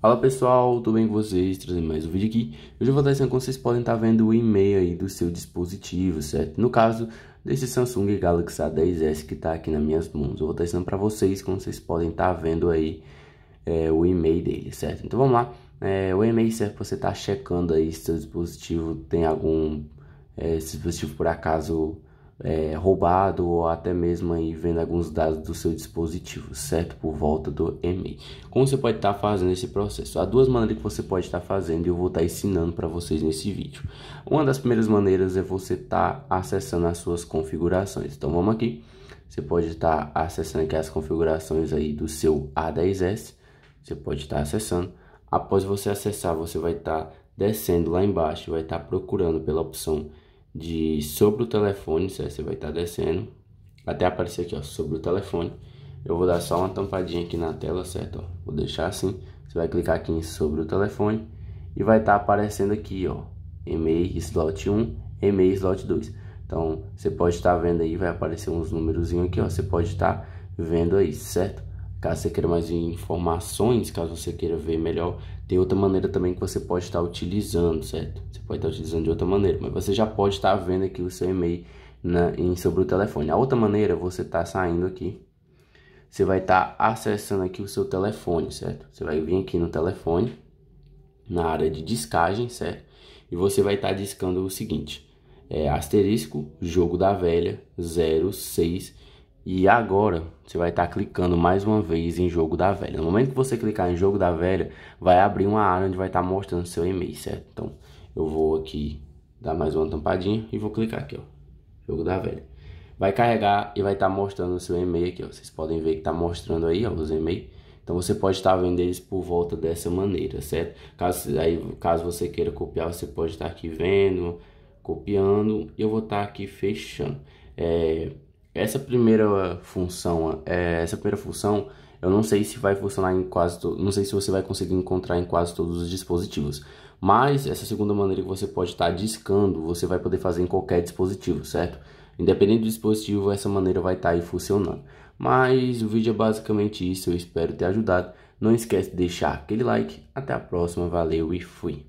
Fala pessoal, tudo bem com vocês? Trazendo mais um vídeo aqui. Hoje eu vou estar ensinando como vocês podem estar vendo o e-mail aí do seu dispositivo, certo? No caso desse Samsung Galaxy A10s que está aqui nas minhas mãos. Eu vou estar ensinando para vocês como vocês podem estar vendo aí é, o e-mail dele, certo? Então vamos lá. É, o e-mail serve para você estar checando aí se seu dispositivo tem algum... É, se dispositivo por acaso é, roubado ou até mesmo aí vendo alguns dados do seu dispositivo, certo? Por volta do e-mail. Como você pode estar tá fazendo esse processo? Há duas maneiras que você pode estar tá fazendo e eu vou estar tá ensinando para vocês nesse vídeo. Uma das primeiras maneiras é você estar tá acessando as suas configurações. Então vamos aqui. Você pode estar tá acessando aqui as configurações aí do seu A10s. Você pode estar tá acessando. Após você acessar, você vai estar descendo lá embaixo, vai estar procurando pela opção de sobre o telefone? Você vai estar tá descendo até aparecer aqui, ó, sobre o telefone. Eu vou dar só uma tampadinha aqui na tela, certo? Ó, vou deixar assim. Você vai clicar aqui em sobre o telefone e vai estar tá aparecendo aqui, ó, e-mail slot 1, e-mail slot 2. Então, você pode estar tá vendo aí, vai aparecer uns números aqui, ó, você pode estar tá vendo aí, certo? Caso você queira mais informações, caso você queira ver melhor, tem outra maneira também que você pode estar utilizando, certo? Você pode estar utilizando de outra maneira, mas você já pode estar vendo aqui o seu e-mail na, em, sobre o telefone. A outra maneira, você está saindo aqui, você vai estar acessando aqui o seu telefone, certo? Você vai vir aqui no telefone, na área de discagem, certo? E você vai estar discando o seguinte, é asterisco, jogo da velha, 06 e agora você vai estar tá clicando mais uma vez em jogo da velha. No momento que você clicar em jogo da velha, vai abrir uma área onde vai estar tá mostrando seu e-mail, certo? Então eu vou aqui dar mais uma tampadinha e vou clicar aqui, ó, jogo da velha. Vai carregar e vai estar tá mostrando o seu e-mail aqui, ó. Vocês podem ver que está mostrando aí, ó, os e-mails. Então você pode estar vendo eles por volta dessa maneira, certo? Caso, aí, caso você queira copiar, você pode estar aqui vendo, copiando. E eu vou estar aqui fechando. É, essa primeira função, é, essa primeira função, eu não sei se vai funcionar em quase, não sei se você vai conseguir encontrar em quase todos os dispositivos. Mas essa segunda maneira que você pode estar discando, você vai poder fazer em qualquer dispositivo, certo? Independente do dispositivo, essa maneira vai estar aí funcionando. Mas o vídeo é basicamente isso, eu espero ter ajudado. Não esquece de deixar aquele like. Até a próxima, valeu e fui!